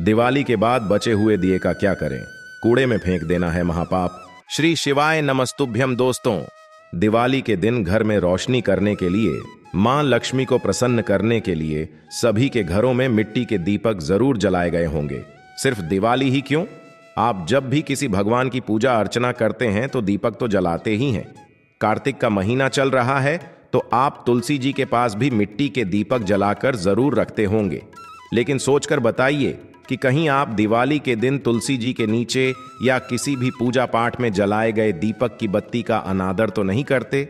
दिवाली के बाद बचे हुए दिए का क्या करें? कूड़े में फेंक देना है महापाप। श्री शिवाय नमस्तुभ्यम दोस्तों, दिवाली के दिन घर में रोशनी करने के लिए, माँ लक्ष्मी को प्रसन्न करने के लिए सभी के घरों में मिट्टी के दीपक ज़रूर जलाए गए होंगे। सिर्फ़ दिवाली ही क्यों? आप जब भी किसी भगवान की पूजा अर्चना करते हैं तो दीपक तो जलाते ही हैं। कार्तिक का महीना चल रहा है तो आप तुलसी जी के पास भी मिट्टी के दीपक जलाकर ज़रूर रखते होंगे। लेकिन सोचकर बताइए कि कहीं आप दिवाली के दिन तुलसी जी के नीचे या किसी भी पूजा पाठ में जलाए गए दीपक की बत्ती का अनादर तो नहीं करते?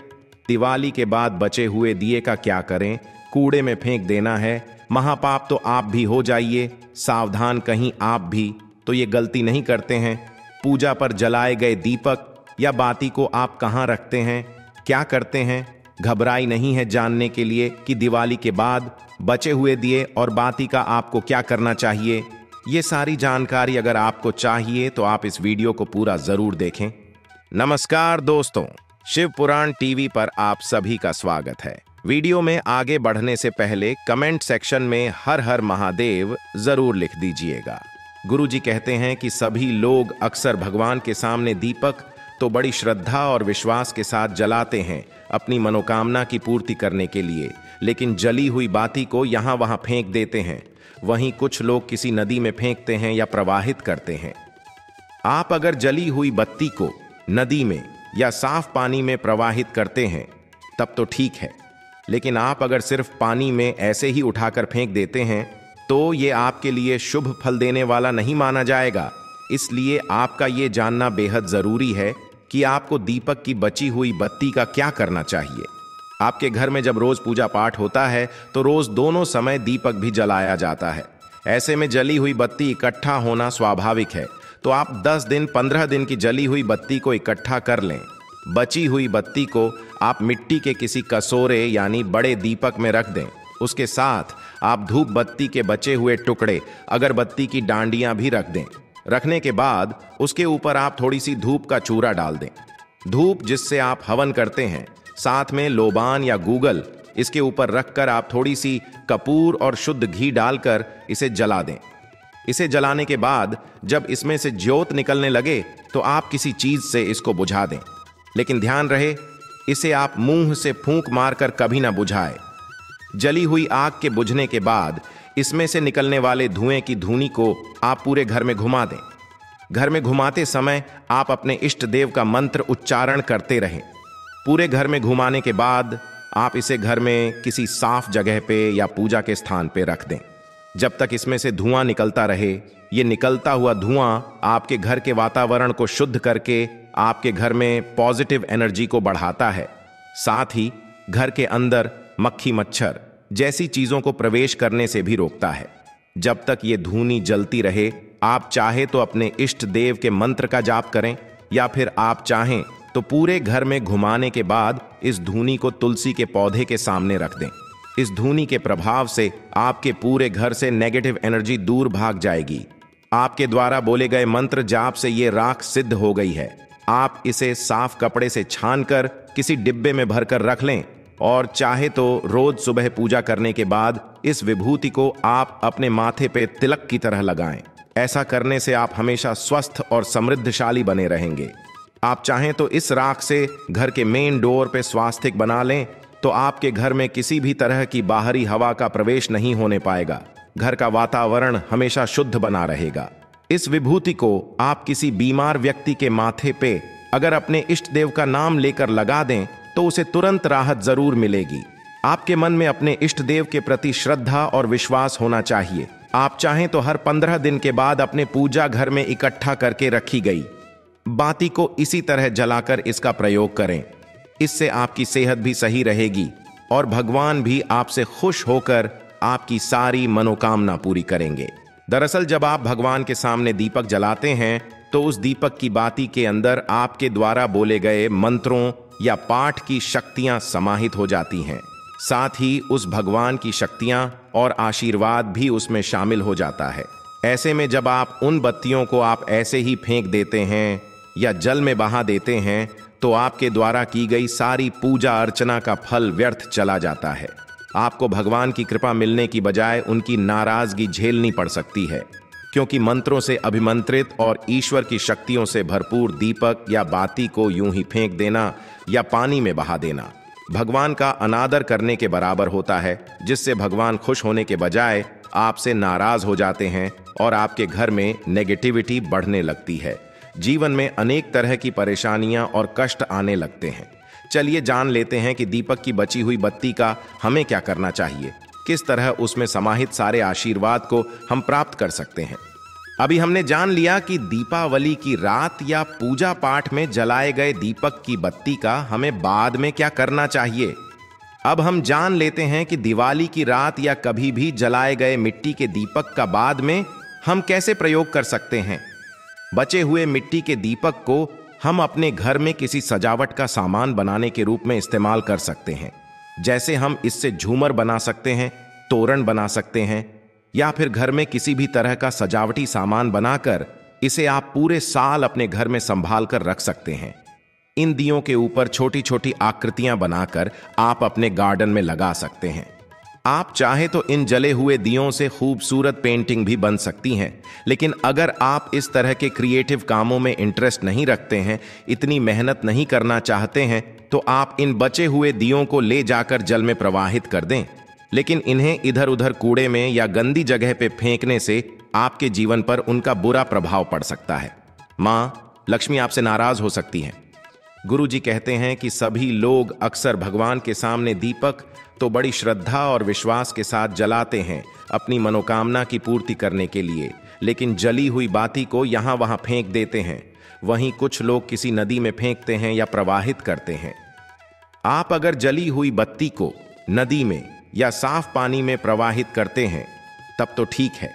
दिवाली के बाद बचे हुए दिए का क्या करें? कूड़े में फेंक देना है। महापाप तो आप भी हो जाइए। सावधान कहीं आप भी तो ये गलती नहीं करते हैं। पूजा पर जलाए गए दीपक या बाती को आप कहाँ रखते हैं? क्या करते हैं? घबराई नहीं है जानने के लिए कि दिवाली के बाद बचे हुए दिए और बाती का आपको क्या करना चाहिए? ये सारी जानकारी अगर आपको चाहिए तो आप इस वीडियो को पूरा ज़रूर देखें। नमस्कार दोस्तों, शिव पुराण टीवी पर आप सभी का स्वागत है। वीडियो में आगे बढ़ने से पहले कमेंट सेक्शन में हर हर महादेव ज़रूर लिख दीजिएगा। गुरुजी कहते हैं कि सभी लोग अक्सर भगवान के सामने दीपक तो बड़ी श्रद्धा और विश्वास के साथ जलाते हैं अपनी मनोकामना की पूर्ति करने के लिए, लेकिन जली हुई बाती को यहाँ वहाँ फेंक देते हैं। वहीं कुछ लोग किसी नदी में फेंकते हैं या प्रवाहित करते हैं। आप अगर जली हुई बत्ती को नदी में या साफ़ पानी में प्रवाहित करते हैं, तब तो ठीक है। लेकिन आप अगर सिर्फ़ पानी में ऐसे ही उठाकर फेंक देते हैं तो ये आपके लिए शुभ फल देने वाला नहीं माना जाएगा। इसलिए आपका ये जानना बेहद ज़रूरी है कि आपको दीपक की बची हुई बत्ती का क्या करना चाहिए। आपके घर में जब रोज पूजा पाठ होता है तो रोज दोनों समय दीपक भी जलाया जाता है। ऐसे में जली हुई बत्ती इकट्ठा होना स्वाभाविक है। तो आप 10 दिन 15 दिन की जली हुई बत्ती को इकट्ठा कर लें। बची हुई बत्ती को आप मिट्टी के किसी कसोरे यानी बड़े दीपक में रख दें। उसके साथ आप धूप बत्ती के बचे हुए टुकड़े, अगरबत्ती की डांडियाँ भी रख दें। रखने के बाद उसके ऊपर आप थोड़ी सी धूप का चूरा डाल दें। धूप जिससे आप हवन करते हैं साथ में लोबान या गूगल, इसके ऊपर रखकर आप थोड़ी सी कपूर और शुद्ध घी डालकर इसे जला दें। इसे जलाने के बाद, जब इसमें से ज्योत निकलने लगे तो आप किसी चीज़ से इसको बुझा दें। लेकिन ध्यान रहे, इसे आप मुँह से फूंक मारकर कभी ना बुझाए। जली हुई आग के बुझने के बाद, इसमें से निकलने वाले धुएँ की धुनी को आप पूरे घर में घुमा दें। घर में घुमाते समय आप अपने इष्ट देव का मंत्र उच्चारण करते रहें। पूरे घर में घुमाने के बाद आप इसे घर में किसी साफ़ जगह पे या पूजा के स्थान पे रख दें। जब तक इसमें से धुआँ निकलता रहे, ये निकलता हुआ धुआँ आपके घर के वातावरण को शुद्ध करके आपके घर में पॉजिटिव एनर्जी को बढ़ाता है। साथ ही घर के अंदर मक्खी मच्छर जैसी चीज़ों को प्रवेश करने से भी रोकता है। जब तक ये धूनी जलती रहे, आप चाहे तो अपने इष्ट देव के मंत्र का जाप करें या फिर आप चाहें तो पूरे घर में घुमाने के बाद इस धूनी को तुलसी के पौधे के सामने रख दें। इस धूनी के प्रभाव से आपके पूरे घर से नेगेटिव एनर्जी दूर भाग जाएगी। आपके द्वारा बोले गए मंत्र जाप से ये राख सिद्ध हो गई है। आप इसे साफ़ कपड़े से छान कर किसी डिब्बे में भरकर रख लें और चाहे तो रोज सुबह पूजा करने के बाद इस विभूति को आप अपने माथे पे तिलक की तरह लगाएँ। ऐसा करने से आप हमेशा स्वस्थ और समृद्धशाली बने रहेंगे। आप चाहें तो इस राख से घर के मेन डोर पे स्वास्थिक बना लें तो आपके घर में किसी भी तरह की बाहरी हवा का प्रवेश नहीं होने पाएगा। घर का वातावरण हमेशा शुद्ध बना रहेगा। इस विभूति को आप किसी बीमार व्यक्ति के माथे पे अगर अपने इष्ट देव का नाम लेकर लगा दें तो उसे तुरंत राहत ज़रूर मिलेगी। आपके मन में अपने इष्ट देव के प्रति श्रद्धा और विश्वास होना चाहिए। आप चाहें तो हर पंद्रह दिन के बाद अपने पूजा घर में इकट्ठा करके रखी गई। बाती को इसी तरह जलाकर इसका प्रयोग करें। इससे आपकी सेहत भी सही रहेगी और भगवान भी आपसे खुश होकर आपकी सारी मनोकामना पूरी करेंगे। दरअसल जब आप भगवान के सामने दीपक जलाते हैं तो उस दीपक की बाती के अंदर आपके द्वारा बोले गए मंत्रों या पाठ की शक्तियाँ समाहित हो जाती हैं। साथ ही उस भगवान की शक्तियाँ और आशीर्वाद भी उसमें शामिल हो जाता है। ऐसे में जब आप उन बत्तियों को आप ऐसे ही फेंक देते हैं या जल में बहा देते हैं तो आपके द्वारा की गई सारी पूजा अर्चना का फल व्यर्थ चला जाता है। आपको भगवान की कृपा मिलने की बजाय उनकी नाराज़गी झेलनी पड़ सकती है, क्योंकि मंत्रों से अभिमंत्रित और ईश्वर की शक्तियों से भरपूर दीपक या बाती को यूँ ही फेंक देना या पानी में बहा देना। भगवान का अनादर करने के बराबर होता है, जिससे भगवान खुश होने के बजाय आपसे नाराज़ हो जाते हैं और आपके घर में नेगेटिविटी बढ़ने लगती है। जीवन में अनेक तरह की परेशानियाँ और कष्ट आने लगते हैं। चलिए जान लेते हैं कि दीपक की बची हुई बत्ती का हमें क्या करना चाहिए। किस तरह उसमें समाहित सारे आशीर्वाद को हम प्राप्त कर सकते हैं। अभी हमने जान लिया कि दीपावली की रात या पूजा पाठ में जलाए गए दीपक की बत्ती का हमें बाद में क्या करना चाहिए। अब हम जान लेते हैं कि दिवाली की रात या कभी भी जलाए गए मिट्टी के दीपक का बाद में हम कैसे प्रयोग कर सकते हैं। बचे हुए मिट्टी के दीपक को हम अपने घर में किसी सजावट का सामान बनाने के रूप में इस्तेमाल कर सकते हैं। जैसे हम इससे झूमर बना सकते हैं, तोरण बना सकते हैं, या फिर घर में किसी भी तरह का सजावटी सामान बनाकर इसे आप पूरे साल अपने घर में संभाल कर रख सकते हैं। इन दियों के ऊपर छोटी छोटी आकृतियाँ बनाकर आप अपने गार्डन में लगा सकते हैं। आप चाहे तो इन जले हुए दियों से खूबसूरत पेंटिंग भी बन सकती हैं, लेकिन अगर आप इस तरह के क्रिएटिव कामों में इंटरेस्ट नहीं रखते हैं, इतनी मेहनत नहीं करना चाहते हैं तो आप इन बचे हुए दियों को ले जाकर जल में प्रवाहित कर दें। लेकिन इन्हें इधर उधर कूड़े में या गंदी जगह पे फेंकने से आपके जीवन पर उनका बुरा प्रभाव पड़ सकता है। माँ, लक्ष्मी आपसे नाराज़ हो सकती है। गुरु जी कहते हैं कि सभी लोग अक्सर भगवान के सामने दीपक तो बड़ी श्रद्धा और विश्वास के साथ जलाते हैं अपनी मनोकामना की पूर्ति करने के लिए। लेकिन जली हुई बाती को यहाँ वहाँ फेंक देते हैं। वहीं कुछ लोग किसी नदी में फेंकते हैं या प्रवाहित करते हैं। आप अगर जली हुई बत्ती को नदी में या साफ़ पानी में प्रवाहित करते हैं, तब तो ठीक है।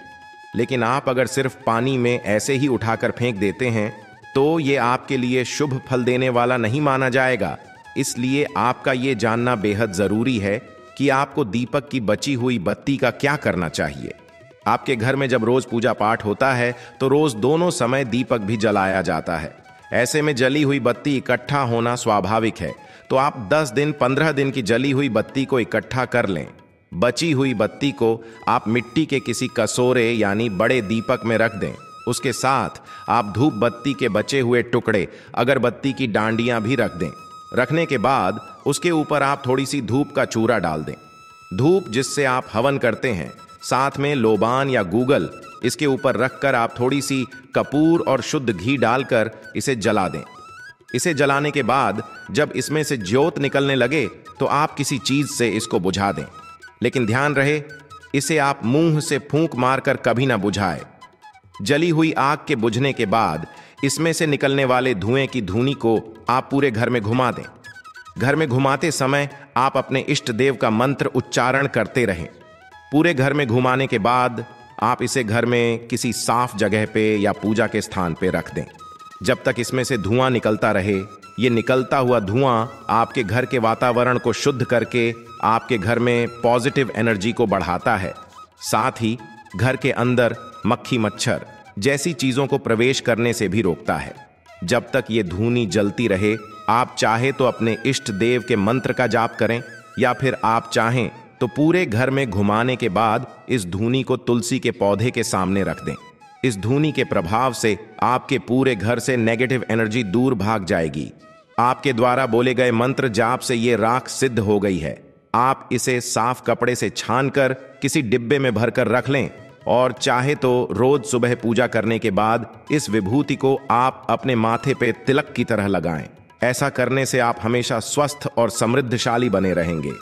लेकिन आप अगर सिर्फ़ पानी में ऐसे ही उठाकर फेंक देते हैं तो ये आपके लिए शुभ फल देने वाला नहीं माना जाएगा। इसलिए आपका ये जानना बेहद ज़रूरी है कि आपको दीपक की बची हुई बत्ती का क्या करना चाहिए। आपके घर में जब रोज पूजा पाठ होता है तो रोज दोनों समय दीपक भी जलाया जाता है। ऐसे में जली हुई बत्ती इकट्ठा होना स्वाभाविक है। तो आप 10 दिन 15 दिन की जली हुई बत्ती को इकट्ठा कर लें। बची हुई बत्ती को आप मिट्टी के किसी कसोरे, यानी बड़े दीपक में रख दें। उसके साथ आप धूप बत्ती के बचे हुए टुकड़े, अगरबत्ती की डांडियाँ भी रख दें। रखने के बाद उसके ऊपर आप थोड़ी सी धूप का चूरा डाल दें। धूप जिससे आप हवन करते हैं, साथ में लोबान या गूगल, इसके ऊपर रखकर आप थोड़ी सी कपूर और शुद्ध घी डालकर इसे जला दें। इसे जलाने के बाद जब इसमें से ज्योत निकलने लगे तो आप किसी चीज़ से इसको बुझा दें। लेकिन ध्यान रहे, इसे आप मुँह से फूंक मारकर कभी ना बुझाए। जली हुई आग के बुझने के बाद इसमें से निकलने वाले धुएँ की धुनी को आप पूरे घर में घुमा दें। घर में घुमाते समय आप अपने इष्ट देव का मंत्र उच्चारण करते रहें। पूरे घर में घुमाने के बाद आप इसे घर में किसी साफ़ जगह पे या पूजा के स्थान पे रख दें। जब तक इसमें से धुआँ निकलता रहे, ये निकलता हुआ धुआँ आपके घर के वातावरण को शुद्ध करके आपके घर में पॉजिटिव एनर्जी को बढ़ाता है। साथ ही घर के अंदर मक्खी मच्छर जैसी चीज़ों को प्रवेश करने से भी रोकता है। जब तक ये धूनी जलती रहे, आप चाहे तो अपने इष्ट देव के मंत्र का जाप करें, या फिर आप चाहें तो पूरे घर में घुमाने के बाद इस धूनी को तुलसी के पौधे के सामने रख दें। इस धूनी के प्रभाव से आपके पूरे घर से नेगेटिव एनर्जी दूर भाग जाएगी। आपके द्वारा बोले गए मंत्र जाप से ये राख सिद्ध हो गई है। आप इसे साफ़ कपड़े से छान कर किसी डिब्बे में भरकर रख लें। और चाहे तो रोज सुबह पूजा करने के बाद इस विभूति को आप अपने माथे पे तिलक की तरह लगाएँ। ऐसा करने से आप हमेशा स्वस्थ और समृद्धशाली बने रहेंगे।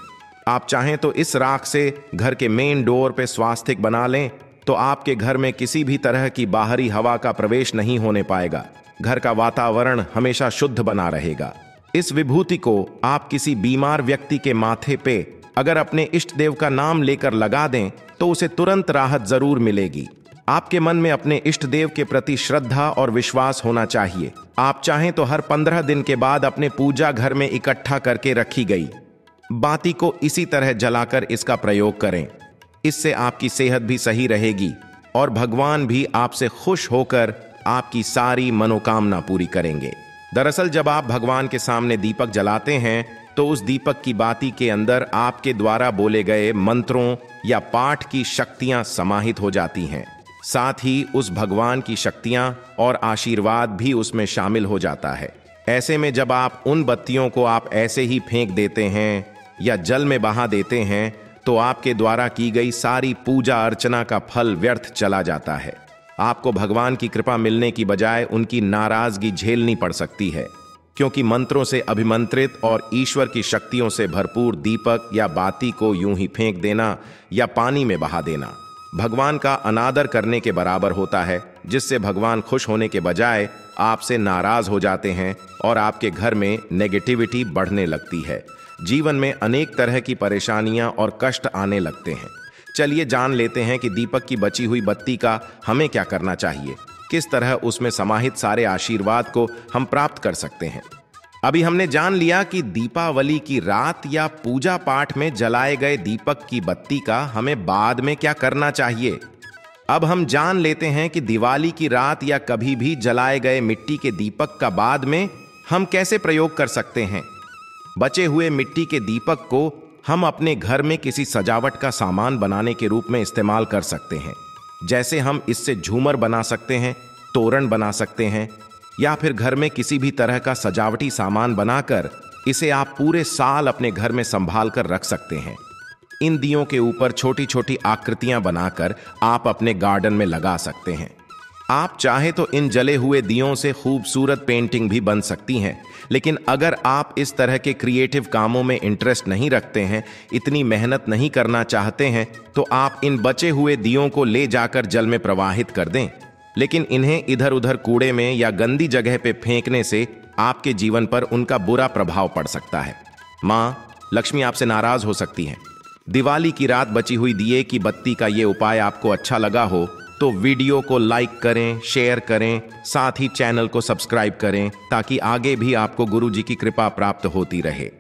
आप चाहें तो इस राख से घर के मेन डोर पे स्वास्थिक बना लें तो आपके घर में किसी भी तरह की बाहरी हवा का प्रवेश नहीं होने पाएगा। घर का वातावरण हमेशा शुद्ध बना रहेगा। इस विभूति को आप किसी बीमार व्यक्ति के माथे पे अगर अपने इष्ट देव का नाम लेकर लगा दें तो उसे तुरंत राहत ज़रूर मिलेगी। आपके मन में अपने इष्ट देव के प्रति श्रद्धा और विश्वास होना चाहिए। आप चाहें तो हर पंद्रह दिन के बाद अपने पूजा घर में इकट्ठा करके रखी गई। बाती को इसी तरह जलाकर इसका प्रयोग करें। इससे आपकी सेहत भी सही रहेगी और भगवान भी आपसे खुश होकर आपकी सारी मनोकामना पूरी करेंगे। दरअसल जब आप भगवान के सामने दीपक जलाते हैं तो उस दीपक की बाती के अंदर आपके द्वारा बोले गए मंत्रों या पाठ की शक्तियाँ समाहित हो जाती हैं। साथ ही उस भगवान की शक्तियाँ और आशीर्वाद भी उसमें शामिल हो जाता है। ऐसे में जब आप उन बत्तियों को आप ऐसे ही फेंक देते हैं या जल में बहा देते हैं तो आपके द्वारा की गई सारी पूजा अर्चना का फल व्यर्थ चला जाता है। आपको भगवान की कृपा मिलने की बजाय उनकी नाराज़गी झेलनी पड़ सकती है। क्योंकि मंत्रों से अभिमंत्रित और ईश्वर की शक्तियों से भरपूर दीपक या बाती को यूँ ही फेंक देना या पानी में बहा देना। भगवान का अनादर करने के बराबर होता है, जिससे भगवान खुश होने के बजाय आपसे नाराज़ हो जाते हैं और आपके घर में नेगेटिविटी बढ़ने लगती है। जीवन में अनेक तरह की परेशानियाँ और कष्ट आने लगते हैं। चलिए जान लेते हैं कि दीपक की बची हुई बत्ती का हमें क्या करना चाहिए। किस तरह उसमें समाहित सारे आशीर्वाद को हम प्राप्त कर सकते हैं? अभी हमने जान लिया कि दीपावली की रात या पूजा पाठ में जलाए गए दीपक की बत्ती का हमें बाद में क्या करना चाहिए? अब हम जान लेते हैं कि दिवाली की रात या कभी भी जलाए गए मिट्टी के दीपक का बाद में हम कैसे प्रयोग कर सकते हैं? बचे हुए मिट्टी के दीपक को हम अपने घर में किसी सजावट का सामान बनाने के रूप में इस्तेमाल कर सकते हैं। जैसे हम इससे झूमर बना सकते हैं, तोरण बना सकते हैं, या फिर घर में किसी भी तरह का सजावटी सामान बनाकर इसे आप पूरे साल अपने घर में संभाल कर रख सकते हैं। इन दियों के ऊपर छोटी छोटी आकृतियाँ बनाकर आप अपने गार्डन में लगा सकते हैं। आप चाहे तो इन जले हुए दियों से खूबसूरत पेंटिंग भी बन सकती हैं, लेकिन अगर आप इस तरह के क्रिएटिव कामों में इंटरेस्ट नहीं रखते हैं, इतनी मेहनत नहीं करना चाहते हैं तो आप इन बचे हुए दियों को ले जाकर जल में प्रवाहित कर दें। लेकिन इन्हें इधर उधर कूड़े में या गंदी जगह पे फेंकने से आपके जीवन पर उनका बुरा प्रभाव पड़ सकता है। माँ, लक्ष्मी आपसे नाराज़ हो सकती है। दिवाली की रात बची हुई दिए की बत्ती का ये उपाय आपको अच्छा लगा हो तो वीडियो को लाइक करें, शेयर करें, साथ ही चैनल को सब्सक्राइब करें, ताकि आगे भी आपको गुरु जी की कृपा प्राप्त होती रहे।